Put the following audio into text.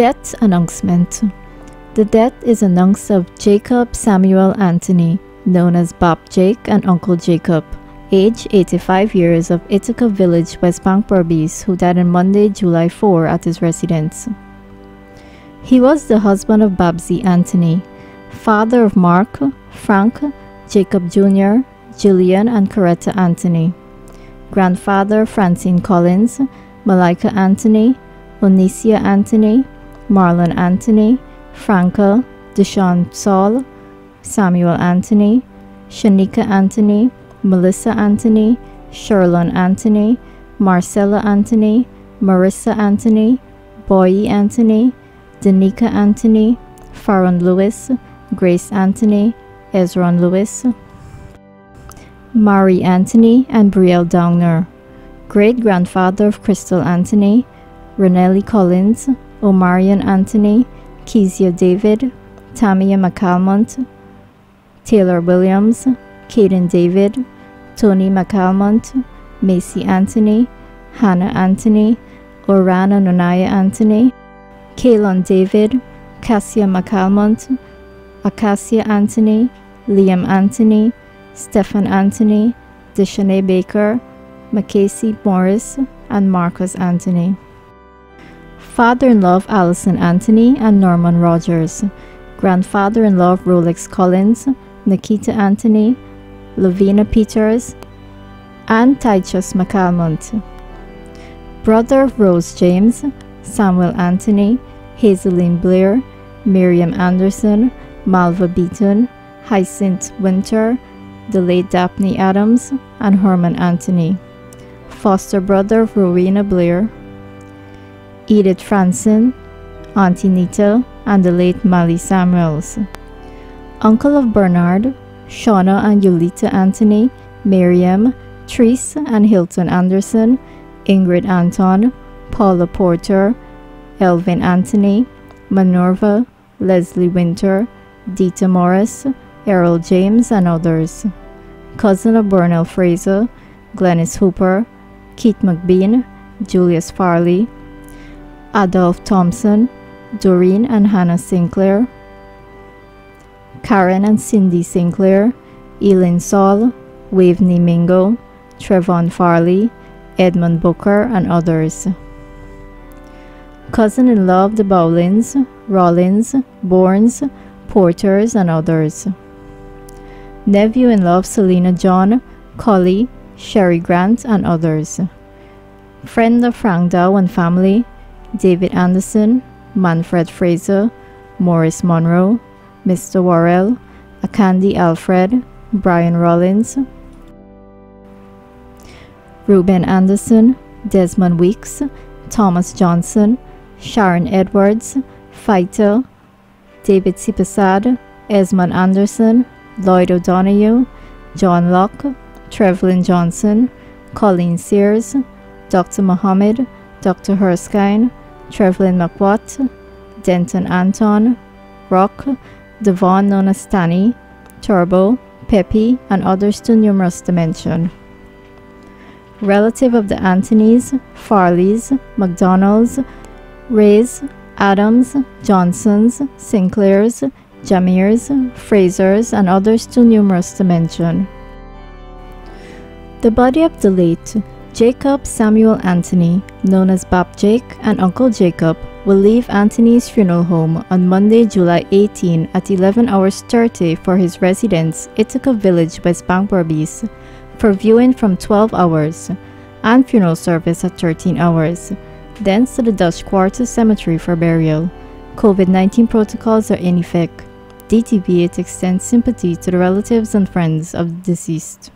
Death announcement. The death is announced of Jacob Samuel Anthony, known as Bob Jake and Uncle Jacob, age 85 years of Ithaca Village, West Bank, Berbice, who died on Monday, July 4 at his residence. He was the husband of Babsy Anthony, father of Mark, Frank, Jacob Jr., Jillian, and Coretta Anthony, grandfather Francine Collins, Malika Anthony, Onicia Anthony, Marlon Anthony, Franca, Deshaun Saul, Samuel Anthony, Shanika Anthony, Melissa Anthony, Sherlon Anthony, Marcella Anthony, Marissa Anthony, Boye Anthony, Danica Anthony, Farron Lewis, Grace Anthony, Ezron Lewis, Mari Anthony, and Brielle Downer, great grandfather of Crystal Anthony, Renelli Collins, Omarion Anthony, Kezia David, Tamia McCalmont, Taylor Williams, Caden David, Tony McCalmont, Macy Anthony, Hannah Anthony, Orana Nonaya Anthony, Kaylon David, Cassia McCalmont, Acacia Anthony, Liam Anthony, Stephen Anthony, Deshane Baker, Macasey Morris, and Marcus Anthony father-in-law of Allison Anthony and Norman Rogers, grandfather-in-law of Rolex Collins, Nikita Anthony, Lavina Peters, and Titus McCalmont, brother of Rose James, Samuel Anthony, Hazeline Blair, Miriam Anderson, Malva Beaton, Hyacinth Winter, the late Daphne Adams, and Herman Anthony, foster brother of Rowena Blair, Edith Franson, Auntie Nita, and the late Molly Samuels. Uncle of Bernard, Shauna and Yolita Anthony, Miriam, Treese and Hilton Anderson, Ingrid Anton, Paula Porter, Elvin Anthony, Minerva, Leslie Winter, Dita Morris, Errol James, and others. Cousin of Burnell Fraser, Glennis Hooper, Keith McBean, Julius Farley, Adolph Thompson, Doreen and Hannah Sinclair, Karen and Cindy Sinclair, Elin Saul, Waveney Mingo, Trevon Farley, Edmund Booker, and others. Cousin-in-law the Bowlins, Rollins, Bournes, Porters, and others. Nephew-in-law of Selena John, Colley, Sherry Grant, and others. Friend of Frank Dow and family, David Anderson, Manfred Fraser, Morris Monroe, Mr. Worrell, Akandi Alfred, Brian Rollins, Ruben Anderson, Desmond Weeks, Thomas Johnson, Sharon Edwards, Fighter, David Sipasad, Esmond Anderson, Lloyd O'Donoghue, John Locke, Trevlin Johnson, Colleen Sears, Dr. Mohammed, Dr. Herskine, Trevlin McWatt, Denton Anton, Rock, Devon Nonastani, Turbo, Pepe, and others too numerous to mention. Relative of the Anthonys, Farleys, McDonalds, Rays, Adams, Johnsons, Sinclairs, Jamirs, Frasers, and others too numerous to mention. The body of the late Jacob Samuel Anthony, known as Bob Jake and Uncle Jacob, will leave Anthony's funeral home on Monday, July 18 at 11 hours 30 for his residence, Ithaca Village, West Bank, for viewing from 12 hours, and funeral service at 13 hours, thence to the Dutch Quarter Cemetery for burial. COVID-19 protocols are in effect. DTV extends sympathy to the relatives and friends of the deceased.